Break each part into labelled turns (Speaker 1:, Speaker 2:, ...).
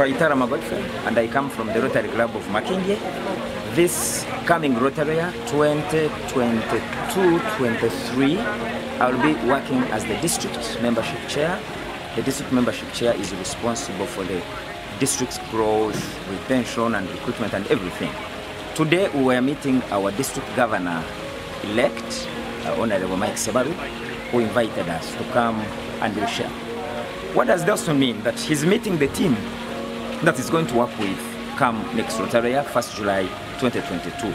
Speaker 1: Kwaitarama Godfrey, and I come from the Rotary Club of Makindye. This coming Rotary year 2022-23, I will be working as the district membership chair. The district membership chair is responsible for the district's growth, retention and recruitment and everything. Today we were meeting our district governor elect, uh, Honorable Mike Ssebalu, who invited us to come and share. What does this mean? That he's meeting the team that is going to work with come next Rotary year, 1st July 2022.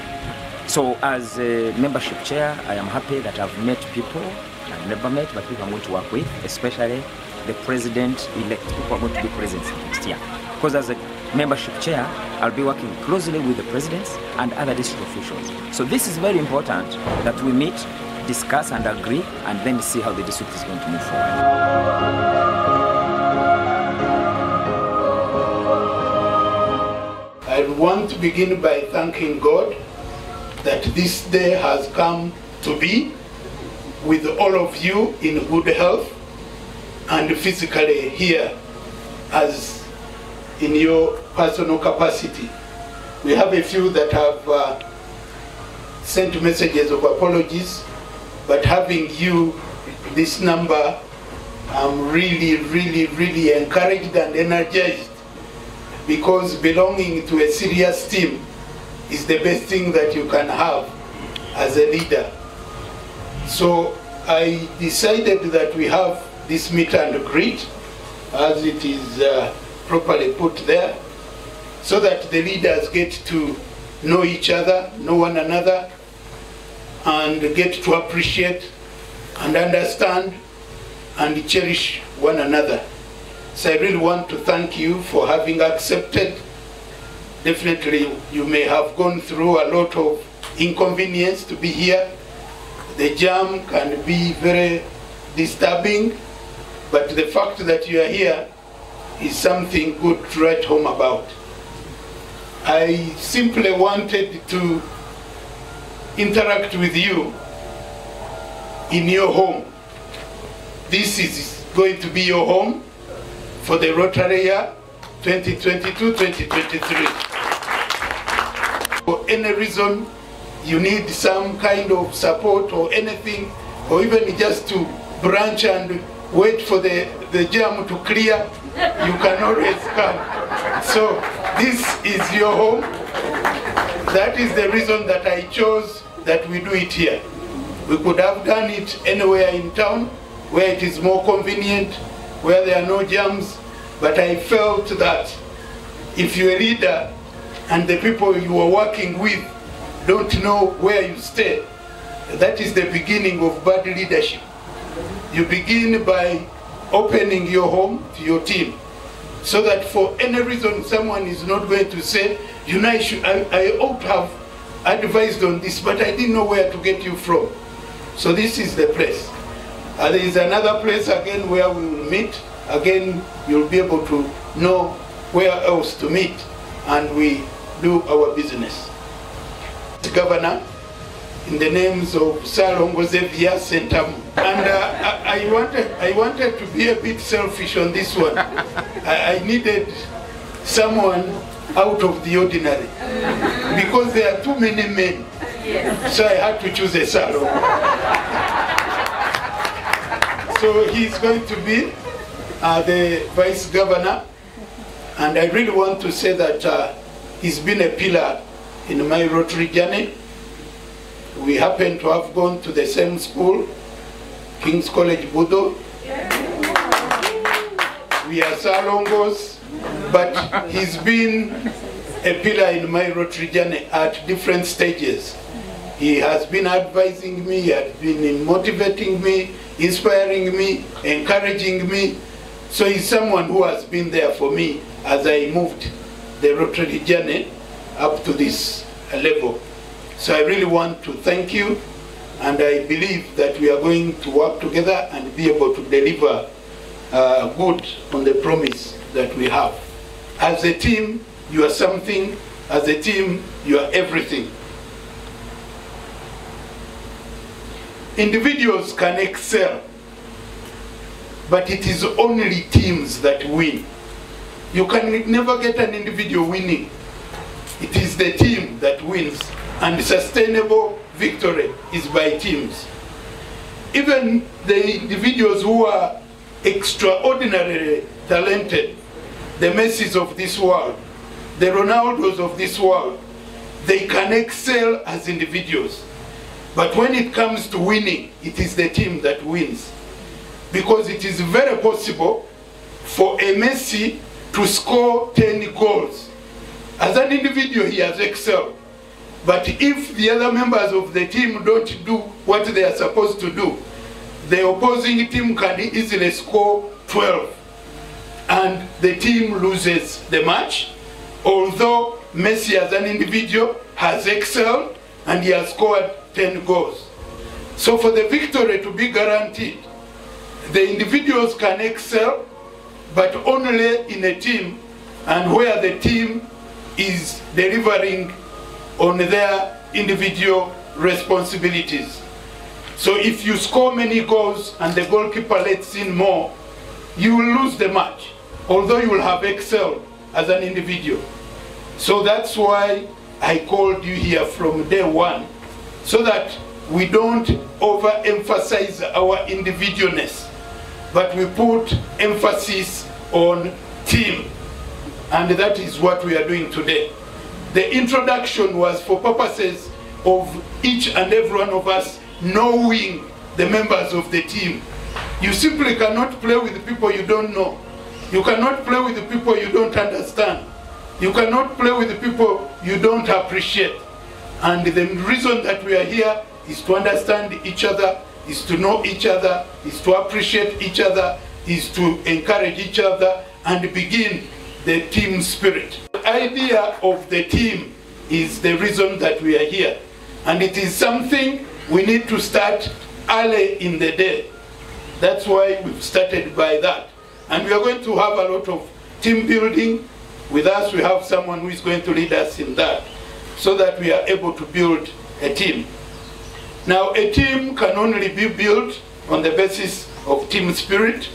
Speaker 1: So as a membership chair, I am happy that I've met people I've never met, but people I'm going to work with, especially the president-elect, people are going to be presidents next year. Because as a membership chair, I'll be working closely with the presidents and other district officials. So this is very important that we meet, discuss and agree, and then see how the district is going to move forward.
Speaker 2: I want to begin by thanking God that this day has come to be with all of you in good health and physically here as in your personal capacity. We have a few that have uh, sent messages of apologies, but having you, this number, I'm really, really, really encouraged and energized because belonging to a serious team is the best thing that you can have as a leader. So I decided that we have this meet and greet as it is uh, properly put there so that the leaders get to know each other, know one another, and get to appreciate and understand and cherish one another. So I really want to thank you for having accepted. Definitely you may have gone through a lot of inconvenience to be here. The jam can be very disturbing, but the fact that you are here is something good to write home about. I simply wanted to interact with you in your home. This is going to be your home for the Rotary year 2022-2023. For any reason you need some kind of support or anything, or even just to branch and wait for the, the jam to clear, you can always come. So this is your home. That is the reason that I chose that we do it here. We could have done it anywhere in town where it is more convenient, where there are no jams, but I felt that if you're a leader and the people you are working with don't know where you stay, that is the beginning of bad leadership. You begin by opening your home to your team so that for any reason someone is not going to say, you know, I, should, I, I ought to have advised on this, but I didn't know where to get you from. So this is the place. Uh, there is another place again where we will meet. Again, you'll be able to know where else to meet and we do our business. The governor, in the names of Salongo Xavier Sentamu. And uh, I, I, wanted, I wanted to be a bit selfish on this one. I, I needed someone out of the ordinary because there are too many men. So I had to choose a Salongo. So he's going to be uh, the vice governor, and I really want to say that uh, he's been a pillar in my Rotary journey. We happen to have gone to the same school, King's College Budo. We are Salongos, but he's been a pillar in my Rotary journey at different stages. He has been advising me, he has been motivating me, inspiring me, encouraging me. So he's someone who has been there for me as I moved the Rotary journey up to this level. So I really want to thank you and I believe that we are going to work together and be able to deliver uh, good on the promise that we have. As a team, you are something. As a team, you are everything. Individuals can excel, but it is only teams that win. You can never get an individual winning. It is the team that wins, and sustainable victory is by teams. Even the individuals who are extraordinarily talented, the Messis of this world, the Ronaldos of this world, they can excel as individuals. But when it comes to winning, it is the team that wins. Because it is very possible for a Messi to score 10 goals. As an individual, he has excelled. But if the other members of the team don't do what they are supposed to do, the opposing team can easily score 12. And the team loses the match. Although Messi as an individual has excelled and he has scored 10 goals. So for the victory to be guaranteed, the individuals can excel, but only in a team and where the team is delivering on their individual responsibilities. So if you score many goals and the goalkeeper lets in more, you will lose the match, although you will have excelled as an individual. So that's why I called you here from day one, so that we don't overemphasize our individualness, but we put emphasis on team. And that is what we are doing today. The introduction was for purposes of each and every one of us knowing the members of the team. You simply cannot play with the people you don't know. You cannot play with the people you don't understand. You cannot play with the people you don't appreciate. And the reason that we are here is to understand each other, is to know each other, is to appreciate each other, is to encourage each other, and begin the team spirit. The idea of the team is the reason that we are here. And it is something we need to start early in the day. That's why we've started by that. And we are going to have a lot of team building. With us, we have someone who is going to lead us in that so that we are able to build a team. Now, a team can only be built on the basis of team spirit,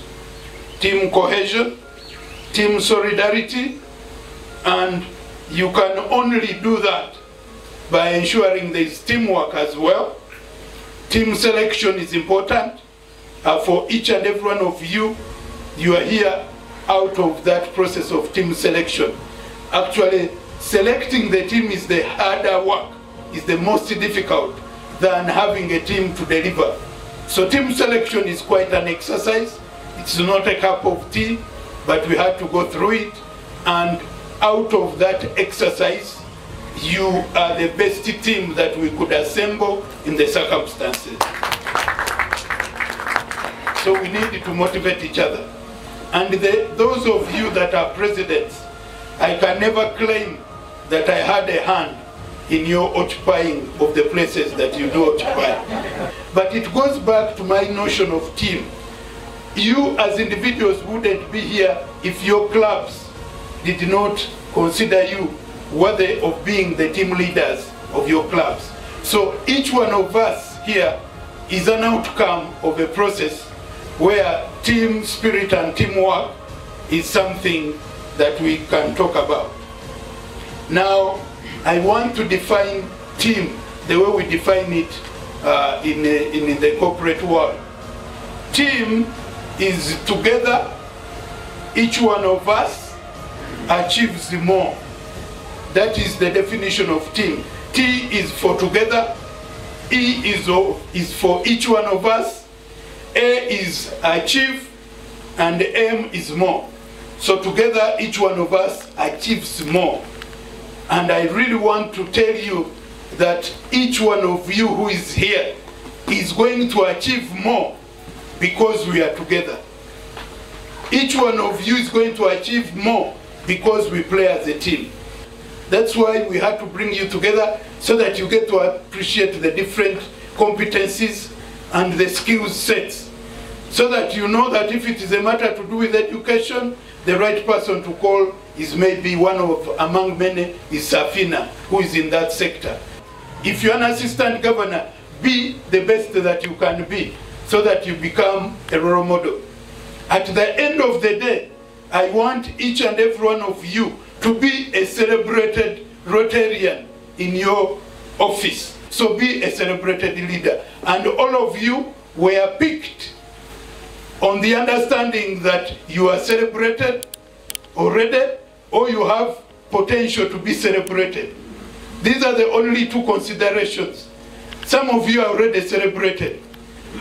Speaker 2: team cohesion, team solidarity, and you can only do that by ensuring there is teamwork as well. Team selection is important. Uh, for each and every one of you, you are here out of that process of team selection. Actually, selecting the team is the harder work, is the most difficult than having a team to deliver. So team selection is quite an exercise. It's not a cup of tea, but we had to go through it. And out of that exercise, you are the best team that we could assemble in the circumstances. So we need to motivate each other. And the, those of you that are presidents, I can never claim that I had a hand in your occupying of the places that you do occupy. But it goes back to my notion of team. You as individuals wouldn't be here if your clubs did not consider you worthy of being the team leaders of your clubs. So each one of us here is an outcome of a process where team spirit and teamwork is something that we can talk about. Now, I want to define team the way we define it uh, in, in, in the corporate world. Team is together, each one of us achieves more. That is the definition of team. T is for together, E is, is for each one of us, A is achieve, and M is more. So together, each one of us achieves more. And I really want to tell you that each one of you who is here is going to achieve more because we are together. Each one of you is going to achieve more because we play as a team. That's why we had to bring you together so that you get to appreciate the different competencies and the skills sets. So that you know that if it is a matter to do with education, the right person to call is maybe one of, among many, is Safina, who is in that sector. If you're an assistant governor, be the best that you can be so that you become a role model. At the end of the day, I want each and every one of you to be a celebrated Rotarian in your office. So be a celebrated leader. And all of you were picked on the understanding that you are celebrated already or you have potential to be celebrated. These are the only two considerations. Some of you are already celebrated,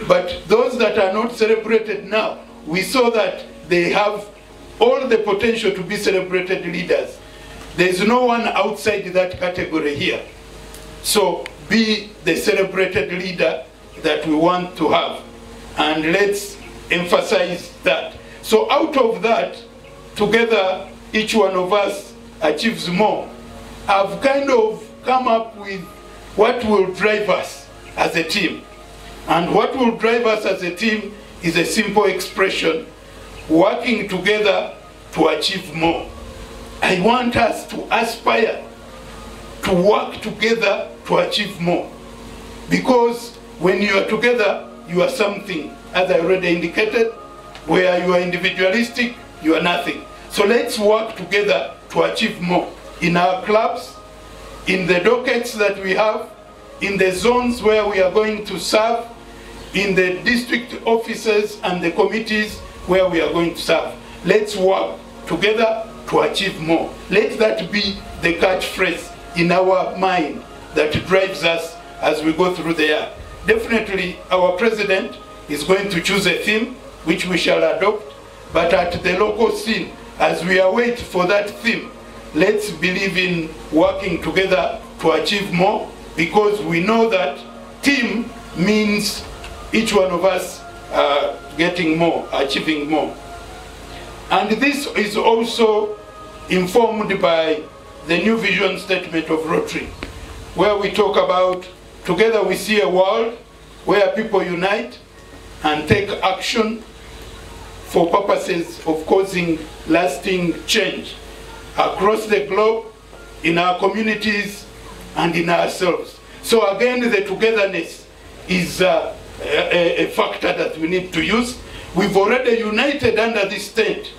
Speaker 2: but those that are not celebrated now, we saw that they have all the potential to be celebrated leaders. There's no one outside that category here. So be the celebrated leader that we want to have. And let's emphasize that. So out of that, together, each one of us achieves more. I've kind of come up with what will drive us as a team. And what will drive us as a team is a simple expression, working together to achieve more. I want us to aspire to work together to achieve more. Because when you are together, you are something, as I already indicated, where you are individualistic, you are nothing. So let's work together to achieve more in our clubs, in the dockets that we have, in the zones where we are going to serve, in the district offices and the committees where we are going to serve. Let's work together to achieve more. Let that be the catchphrase in our mind that drives us as we go through the year. Definitely, our president is going to choose a theme which we shall adopt, but at the local scene, as we await for that theme, let's believe in working together to achieve more because we know that team means each one of us uh, getting more, achieving more. And this is also informed by the new vision statement of Rotary, where we talk about together we see a world where people unite and take action for purposes of causing lasting change across the globe, in our communities, and in ourselves. So again, the togetherness is uh, a, a, factor that we need to use. We've already united under this tent,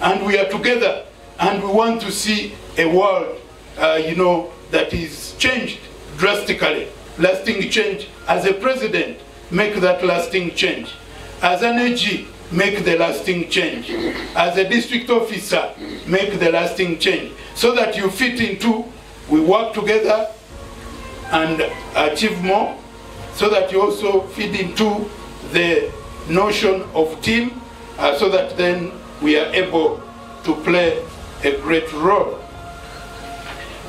Speaker 2: and we are together, and we want to see a world, uh, you know, that is changed drastically, lasting change. As a president, make that lasting change. As an AG, make the lasting change. As a district officer, make the lasting change. So that you fit into, we work together and achieve more, so that you also fit into the notion of team, uh, so that then we are able to play a great role.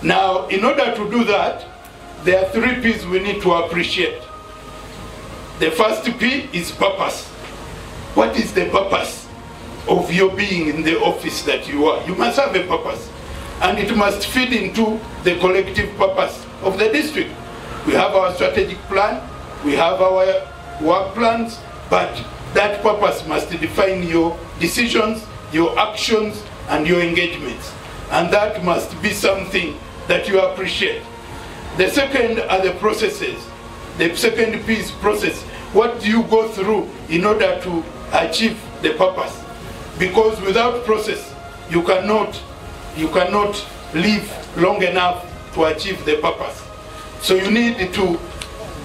Speaker 2: Now, in order to do that, there are three P's we need to appreciate. The first P is purpose. What is the purpose of your being in the office that you are? You must have a purpose. And it must fit into the collective purpose of the district. We have our strategic plan, we have our work plans, but that purpose must define your decisions, your actions, and your engagements. And that must be something that you appreciate. The second are the processes. The second piece process. What do you go through in order to achieve the purpose? Because without process, you cannot, you cannot live long enough to achieve the purpose. So you need to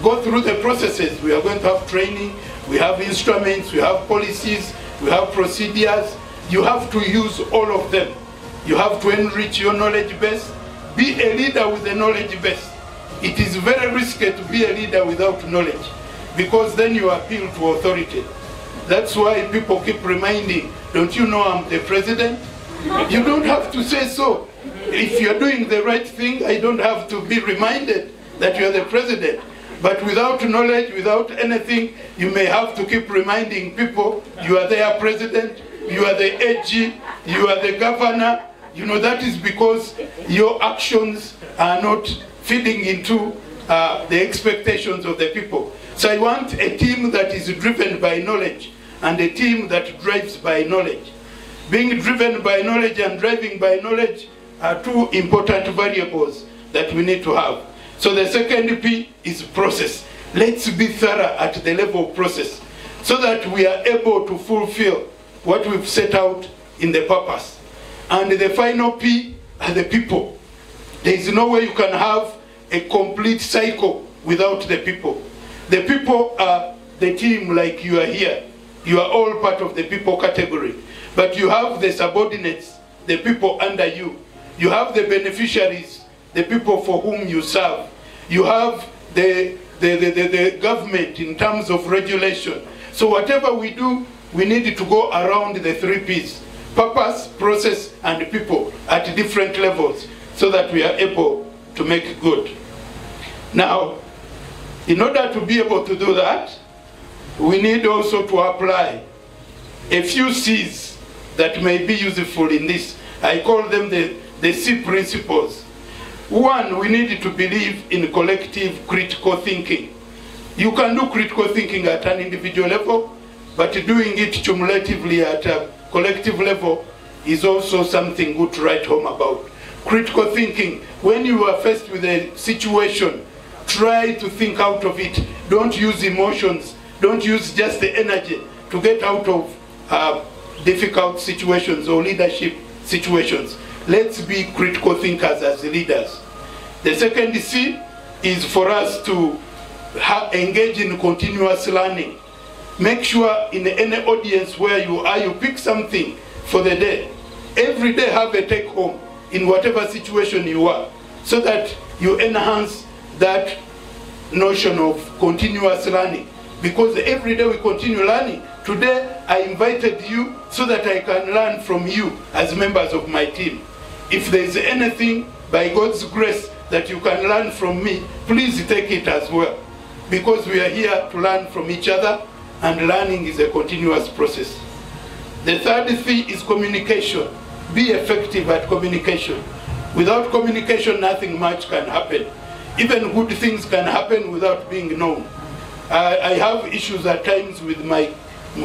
Speaker 2: go through the processes. We are going to have training, we have instruments, we have policies, we have procedures. You have to use all of them. You have to enrich your knowledge base. Be a leader with a knowledge base. It is very risky to be a leader without knowledge because then you appeal to authority. That's why people keep reminding, don't you know I'm the president? You don't have to say so. If you're doing the right thing, I don't have to be reminded that you're the president. But without knowledge, without anything, you may have to keep reminding people you are their president, you are the AG, you are the governor. You know, that is because your actions are not feeding into uh, the expectations of the people. So I want a team that is driven by knowledge and a team that drives by knowledge. Being driven by knowledge and driving by knowledge are two important variables that we need to have. So the second P is process. Let's be thorough at the level of process so that we are able to fulfill what we've set out in the purpose. And the final P are the people. There is no way you can have a complete cycle without the people. The people are the team like you are here. You are all part of the people category. But you have the subordinates, the people under you. You have the beneficiaries, the people for whom you serve. You have the, the, the, the, the government in terms of regulation. So whatever we do, we need to go around the three P's. Purpose, process, and people at different levels so that we are able to make good. Now, in order to be able to do that, we need also to apply a few C's that may be useful in this. I call them the, the C principles. One, we need to believe in collective critical thinking. You can do critical thinking at an individual level, but doing it cumulatively at a collective level is also something good to write home about. Critical thinking, when you are faced with a situation, try to think out of it. Don't use emotions. Don't use just the energy to get out of uh, difficult situations or leadership situations. Let's be critical thinkers as leaders. The second C is for us to engage in continuous learning. Make sure in any audience where you are, you pick something for the day. Every day have a take home in whatever situation you are so that you enhance that notion of continuous learning. Because every day we continue learning. Today I invited you so that I can learn from you as members of my team. If there is anything by God's grace that you can learn from me, please take it as well. Because we are here to learn from each other and learning is a continuous process. The third thing is communication. Be effective at communication. Without communication, nothing much can happen. Even good things can happen without being known. I, I have issues at times with my,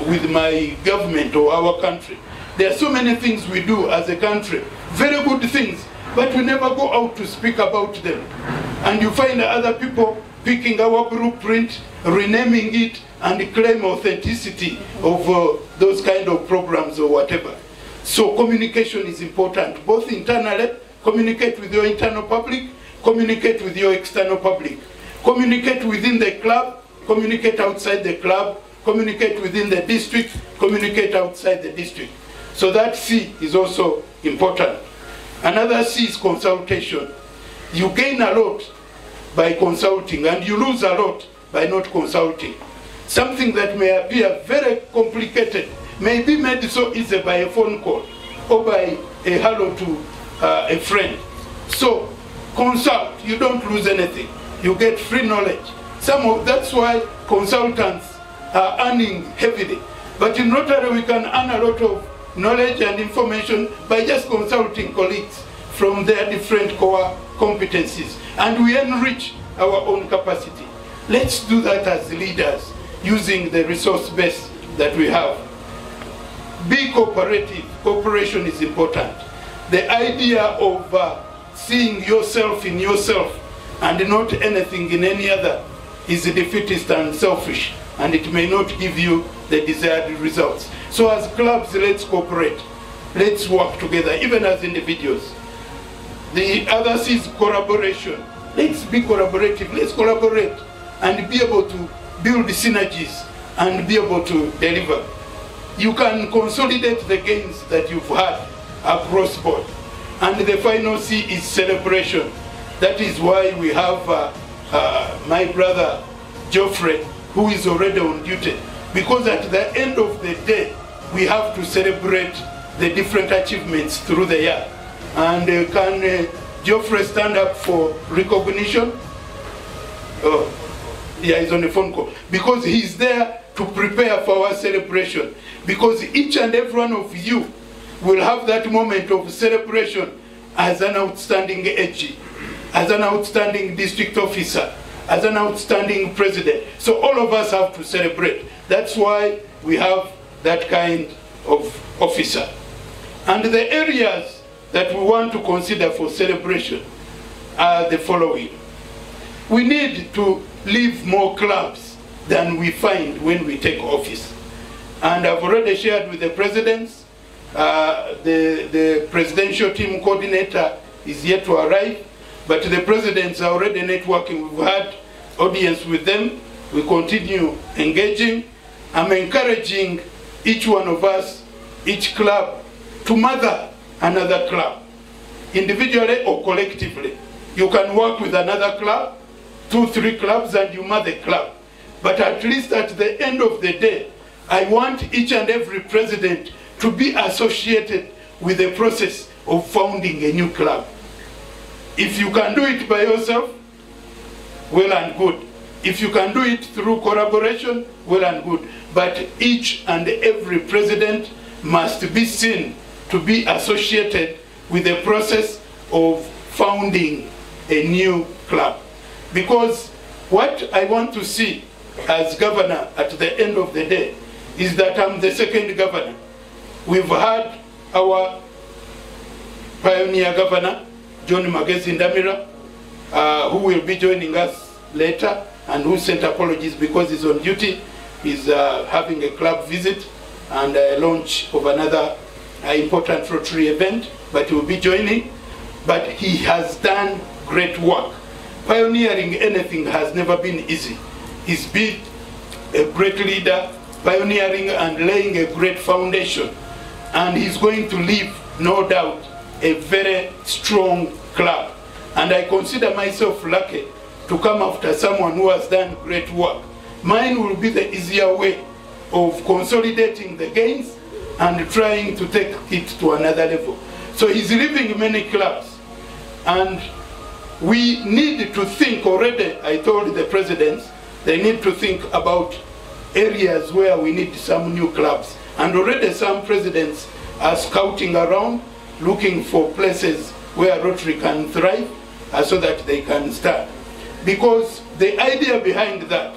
Speaker 2: with my government or our country. There are so many things we do as a country, very good things, but we never go out to speak about them. And you find other people picking our blueprint, renaming it, and claim authenticity of uh, those kind of programs or whatever. So communication is important, both internally, communicate with your internal public, communicate with your external public. Communicate within the club, communicate outside the club, communicate within the district, communicate outside the district. So that C is also important. Another C is consultation. You gain a lot by consulting and you lose a lot by not consulting. Something that may appear very complicated may be made so easy by a phone call or by a hello to uh, a friend. So consult, you don't lose anything. You get free knowledge. Some of, that's why consultants are earning heavily. But in Rotary we can earn a lot of knowledge and information by just consulting colleagues from their different core competencies. And we enrich our own capacity. Let's do that as leaders using the resource base that we have. Be cooperative. Cooperation is important. The idea of uh, seeing yourself in yourself and not anything in any other is defeatist and selfish, and it may not give you the desired results. So as clubs, let's cooperate. Let's work together, even as individuals. The other is collaboration. Let's be collaborative. Let's collaborate and be able to build synergies and be able to deliver. You can consolidate the gains that you've had across board. And the final C is celebration. That is why we have uh, uh, my brother Geoffrey, who is already on duty. Because at the end of the day, we have to celebrate the different achievements through the year. And uh, can uh, Geoffrey stand up for recognition? Oh, yeah, he's on the phone call. Because he's there to prepare for our celebration. Because each and every one of you will have that moment of celebration as an outstanding AG, as an outstanding district officer, as an outstanding president. So all of us have to celebrate. That's why we have that kind of officer. And the areas that we want to consider for celebration are the following. We need to leave more clubs than we find when we take office. And I've already shared with the presidents Uh, the, the presidential team coordinator is yet to arrive, but the presidents are already networking. We've had audience with them. We continue engaging. I'm encouraging each one of us, each club, to mother another club, individually or collectively. You can work with another club, two, three clubs, and you mother club. But at least at the end of the day, I want each and every president to be associated with the process of founding a new club. If you can do it by yourself, well and good. If you can do it through collaboration, well and good. But each and every president must be seen to be associated with the process of founding a new club. Because what I want to see as governor at the end of the day is that I'm the second governor. We've had our pioneer governor, John Magezi Ndamira, uh, who will be joining us later and who sent apologies because he's on duty. He's uh, having a club visit and a launch of another uh, important Rotary event, but he will be joining. But he has done great work. Pioneering anything has never been easy. He's been a great leader, pioneering and laying a great foundation. And he's going to leave, no doubt, a very strong club. And I consider myself lucky to come after someone who has done great work. Mine will be the easier way of consolidating the gains and trying to take it to another level. So he's leaving many clubs. And we need to think already, I told the presidents, they need to think about areas where we need some new clubs. And already some presidents are scouting around, looking for places where Rotary can thrive uh, so that they can start. Because the idea behind that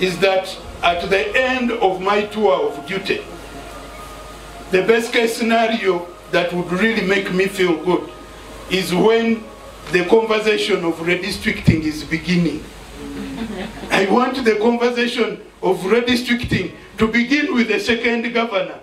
Speaker 2: is that at the end of my tour of duty, the best case scenario that would really make me feel good is when the conversation of redistricting is beginning. I want the conversation of redistricting to begin with the second governor.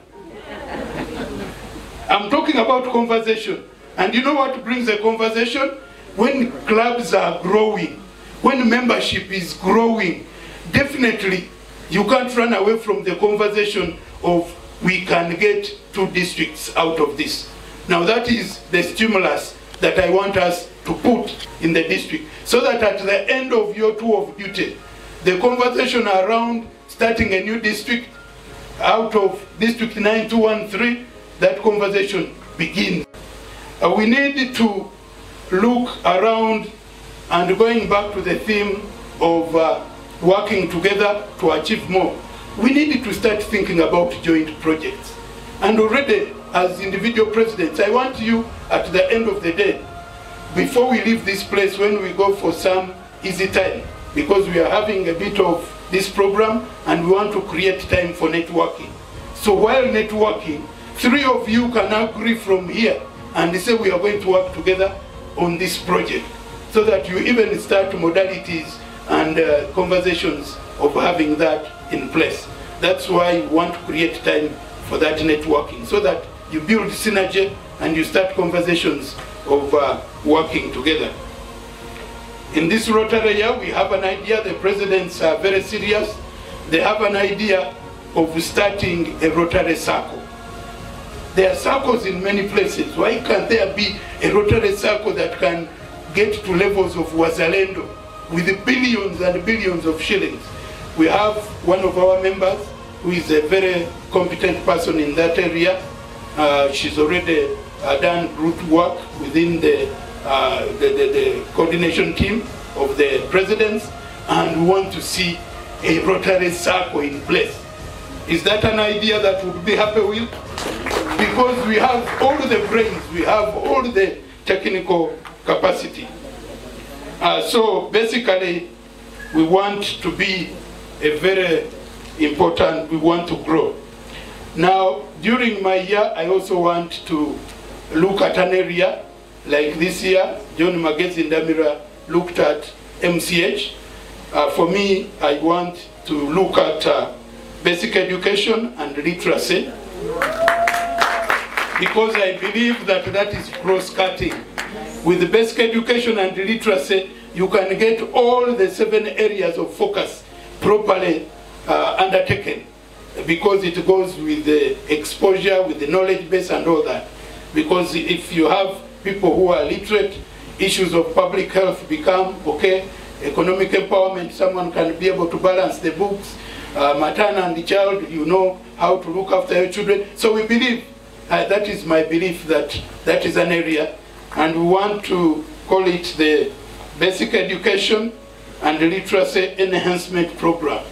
Speaker 2: I'm talking about conversation. And you know what brings a conversation? When clubs are growing, when membership is growing, definitely you can't run away from the conversation of we can get two districts out of this. Now that is the stimulus that I want us to put in the district so that at the end of your tour of duty, the conversation around starting a new district out of District 9213, that conversation begins. Uh, we need to look around and going back to the theme of uh, working together to achieve more. We need to start thinking about joint projects. And already, as individual presidents, I want you at the end of the day, before we leave this place, when we go for some easy time, because we are having a bit of this program and we want to create time for networking. So while networking, three of you can agree from here and say we are going to work together on this project so that you even start modalities and uh, conversations of having that in place. That's why we want to create time for that networking so that you build synergy and you start conversations of uh, working together. In this Rotary year, we have an idea, the presidents are very serious. They have an idea of starting a Rotary circle. There are circles in many places. Why can't there be a Rotary circle that can get to levels of Wazalendo with billions and billions of shillings? We have one of our members who is a very competent person in that area. Uh, she's already uh, done root work within the, uh, the, the, the, coordination team of the presidents, and we want to see a Rotary circle in place. Is that an idea that would be happy with? Because we have all the brains, we have all the technical capacity. Uh, so basically, we want to be a very important, we want to grow. Now, during my year, I also want to look at an area like this year, John Magezi Ndamira looked at MCH. Uh, for me, I want to look at uh, basic education and literacy. because I believe that that is cross-cutting. With basic education and literacy, you can get all the seven areas of focus properly uh, undertaken because it goes with the exposure, with the knowledge base and all that. Because if you have people who are literate, issues of public health become, okay, economic empowerment, someone can be able to balance the books, uh, maternal and the child, you know how to look after your children. So we believe, uh, that is my belief, that that is an area, and we want to call it the Basic Education and Literacy Enhancement Program.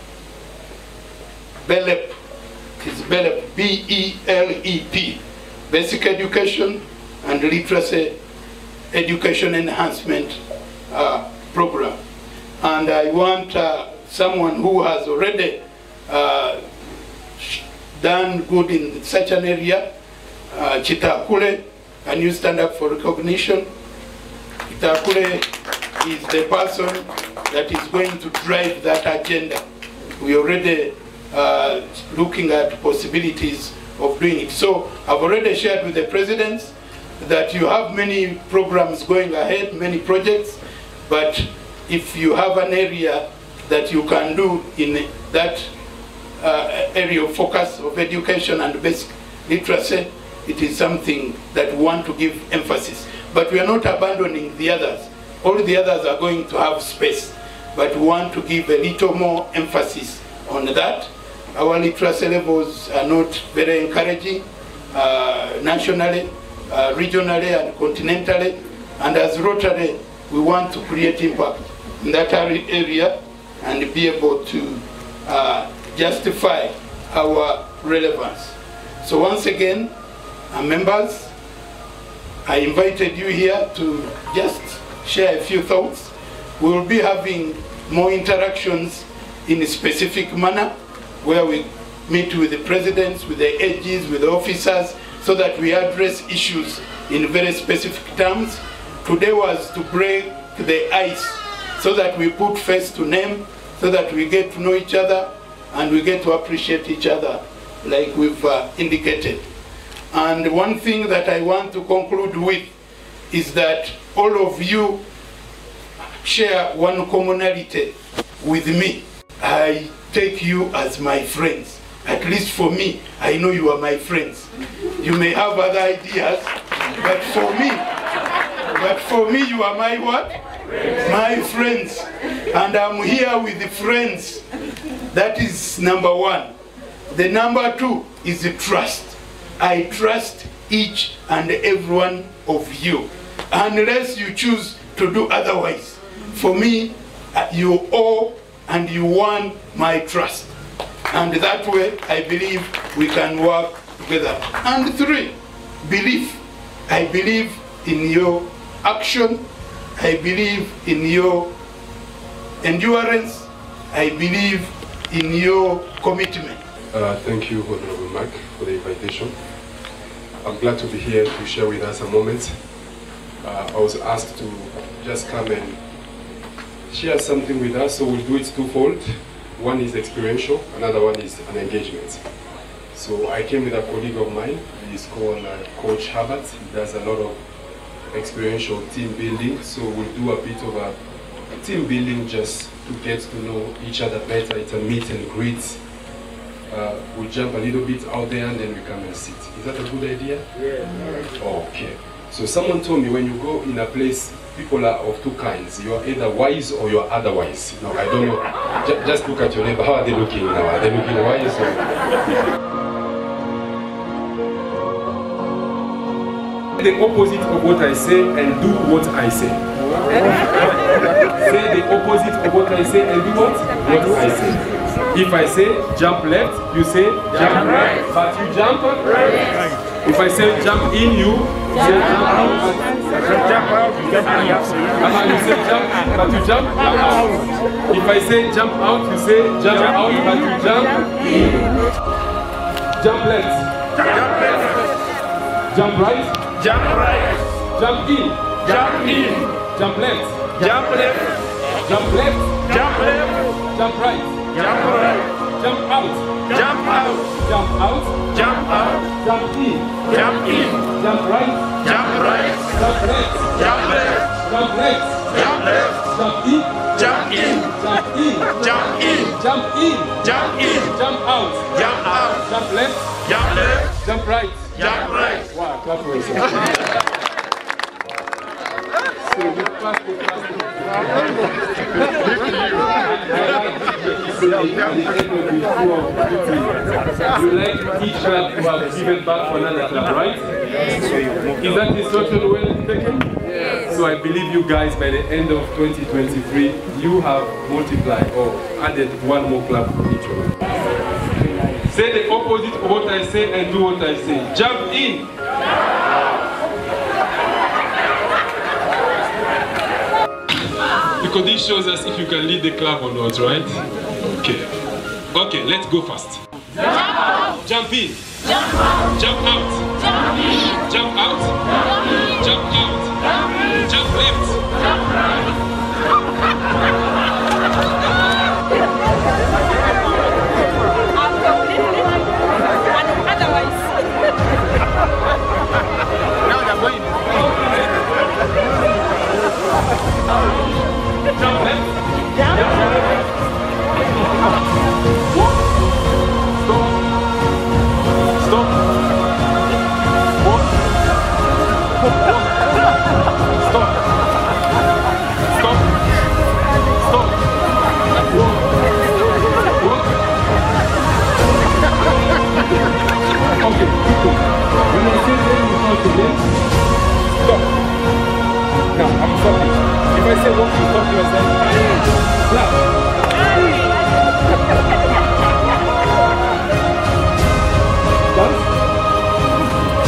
Speaker 2: BELEP is BELEP, B-E-L-E-P, Basic Education and Literacy Education Enhancement uh, Program. And I want uh, someone who has already uh, done good in such an area, uh, Chitakule, can you stand up for recognition? Chitakule is the person that is going to drive that agenda. We already uh, looking at possibilities of doing it. So I've already shared with the presidents that you have many programs going ahead, many projects, but if you have an area that you can do in that uh, area of focus of education and basic literacy, it is something that we want to give emphasis. But we are not abandoning the others. All the others are going to have space, but we want to give a little more emphasis on that. Our literacy levels are not very encouraging uh, nationally, uh, regionally and continentally, and as Rotary, we want to create impact in that area and be able to uh, justify our relevance. So once again, uh, members, I invited you here to just share a few thoughts. We will be having more interactions in a specific manner where we meet with the presidents, with the AGs, with the officers, so that we address issues in very specific terms. Today was to break the ice so that we put face to name, so that we get to know each other and we get to appreciate each other like we've uh, indicated. And one thing that I want to conclude with is that all of you share one commonality with me. I take you as my friends. At least for me, I know you are my friends. You may have other ideas, but for me, but for me, you are my what? My friends. And I'm here with the friends. That is number one. The number two is the trust. I trust each and every one of you. Unless you choose to do otherwise. For me, uh, you owe and you won my trust. And that way, I believe we can work together. And three, belief. I believe in your action. I believe in your endurance. I believe in your commitment.
Speaker 3: Uh, thank you, Honorable Mark, for the invitation. I'm glad to be here to share with us a moment. Uh, I was asked to just come and share something with us, so we'll do it twofold. One is experiential, another one is an engagement. So I came with a colleague of mine, he's called uh, Coach Herbert. He does a lot of experiential team building, so we'll do a bit of a team building just to get to know each other better. It's a meet and greet. Uh, we'll jump a little bit out there and then we come and sit. Is that a good idea? Yeah. Okay. So someone told me when you go in a place, people are of two kinds. You are either wise or you are otherwise. No, I don't know. Ju- just look at your neighbor. How are they looking now? Are they looking wise or? The opposite of what I say and do what I say. say the opposite of what I say and do what? What I say. If I say jump left, you say jump right. But you jump right. If I say jump in, you say jump out. Uh-huh, jump in, but you jump out. If I say jump out, you say jump out, but you jump in. Jump left. Jump right.
Speaker 4: Jump right,
Speaker 3: Jump in.
Speaker 4: jump in,
Speaker 3: Jump left.
Speaker 4: jump left,
Speaker 3: Jump left.
Speaker 4: jump left,
Speaker 3: Jump right.
Speaker 4: jump right.
Speaker 5: Jump out.
Speaker 4: Jump out.
Speaker 5: Jump out.
Speaker 4: Jump out.
Speaker 5: Jump in.
Speaker 4: Jump in.
Speaker 5: Jump right.
Speaker 4: Jump right.
Speaker 5: Jump left.
Speaker 4: Jump left.
Speaker 5: Jump left.
Speaker 4: Jump left.
Speaker 5: Jump in.
Speaker 4: Jump in.
Speaker 5: Jump in.
Speaker 4: Jump in.
Speaker 5: Jump in.
Speaker 4: Jump in.
Speaker 5: Jump out.
Speaker 4: Jump out.
Speaker 5: Jump left.
Speaker 4: Jump left.
Speaker 5: Jump right.
Speaker 4: Jump right.
Speaker 5: Wow, clap for yourself. You the. Like to have given back for another club, right? Is that instruction well taken? So I believe you guys by the end of 2023, you have multiplied or added one more club to each one. Say the opposite of what I say and do what I say. Jump in. Because this shows us if you can lead the club or not, right? Okay. Okay, let's go fast. Jump in. Jump out. Jump out. Jump then to stop. Now, I'm stopping. If I say walk, you stop yourself. Clap. Dance.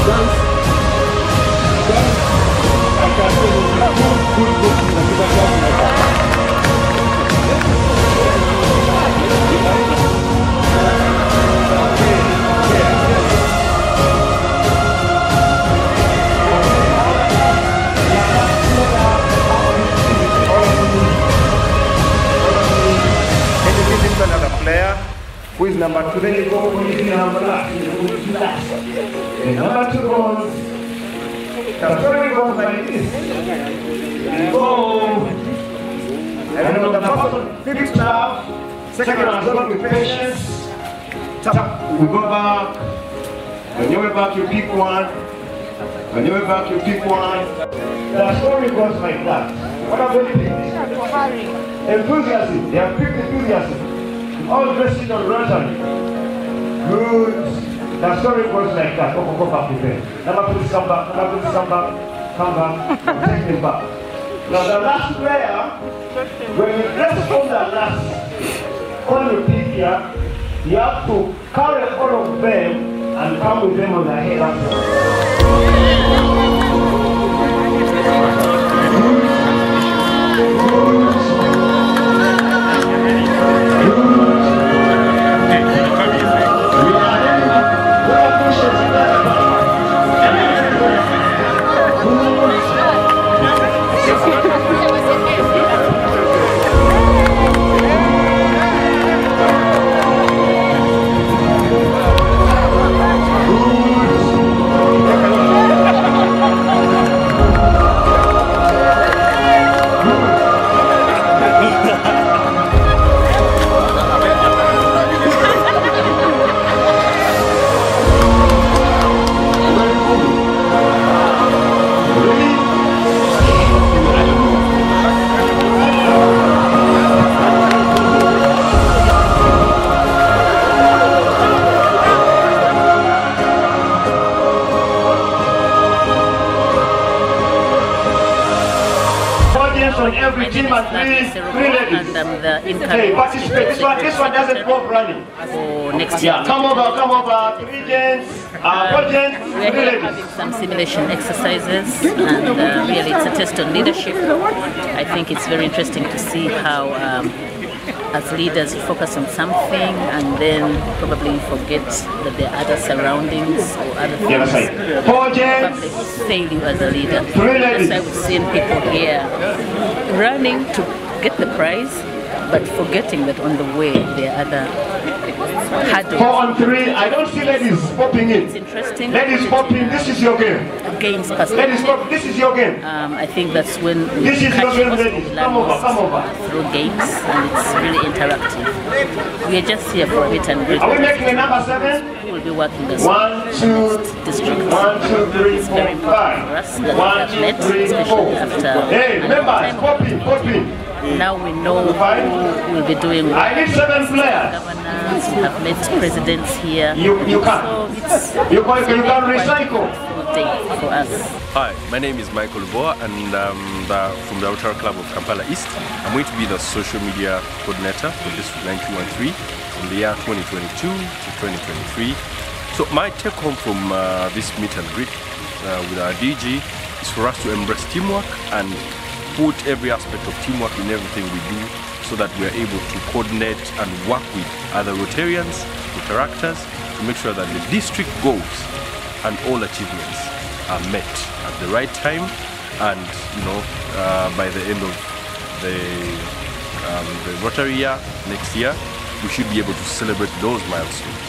Speaker 5: Dance. Dance. I can say good, good, good.
Speaker 6: Patience. Tap. We go back. When you way back, you pick one. When you way back, you pick one. The story goes like that. What are they picking? Enthusiasm. They have picked enthusiasm. All dressing on rotary. Good. The story goes like that. Go, go, go back with them. Number please come back. Number please come back. Come back. Take them back. Now the last player, when you dress on the last, on your pick here, you have to carry all of them and come with them on the head
Speaker 7: some simulation exercises, and uh, really it's a test on leadership. I think it's very interesting to see how, um, as leaders, you focus on something and then probably forget that there are other surroundings or other
Speaker 6: The other
Speaker 7: things
Speaker 6: side. Four gents,
Speaker 7: probably fail you as a leader. That's why we've seen people here running to get the prize, but forgetting that on the way there are other hurdles.
Speaker 6: Four on three. I don't see ladies popping
Speaker 7: It's
Speaker 6: in.
Speaker 7: interesting.
Speaker 6: Ladies popping. This is your game.
Speaker 7: Games
Speaker 6: Ladies
Speaker 7: perspective.
Speaker 6: pop. This is your game.
Speaker 7: Um, I think that's when we
Speaker 6: This is your game, ladies. Come over, come over.
Speaker 7: through games, and it's really interactive. We are just here for it and great.
Speaker 6: Are we making a number seven?
Speaker 7: We'll be working this
Speaker 6: One, two,
Speaker 7: district.
Speaker 6: one, two, three,
Speaker 7: It's
Speaker 6: four,
Speaker 7: very for us that we
Speaker 6: One, two, three, four.
Speaker 7: after
Speaker 6: Hey,
Speaker 7: a
Speaker 6: members, popping, popping.
Speaker 7: Now we know
Speaker 6: Five.
Speaker 7: who will be doing
Speaker 6: I need seven players.
Speaker 7: governance. We have met presidents here.
Speaker 6: You- you can.
Speaker 7: So it's
Speaker 6: You can, you can recycle.
Speaker 7: a full day for us.
Speaker 8: Hi, my name is Michael Boa and um, the, from the Rotary Club of Kampala East. I'm going to be the social media coordinator for District 9213 from the year 2022 to 2023. So my take home from uh, this meet and greet uh, with our DG is for us to embrace teamwork and put every aspect of teamwork in everything we do so that we are able to coordinate and work with other Rotarians, Rotaractors to make sure that the district goals and all achievements are met at the right time and you know uh, by the end of the, um, the Rotary year next year we should be able to celebrate those milestones.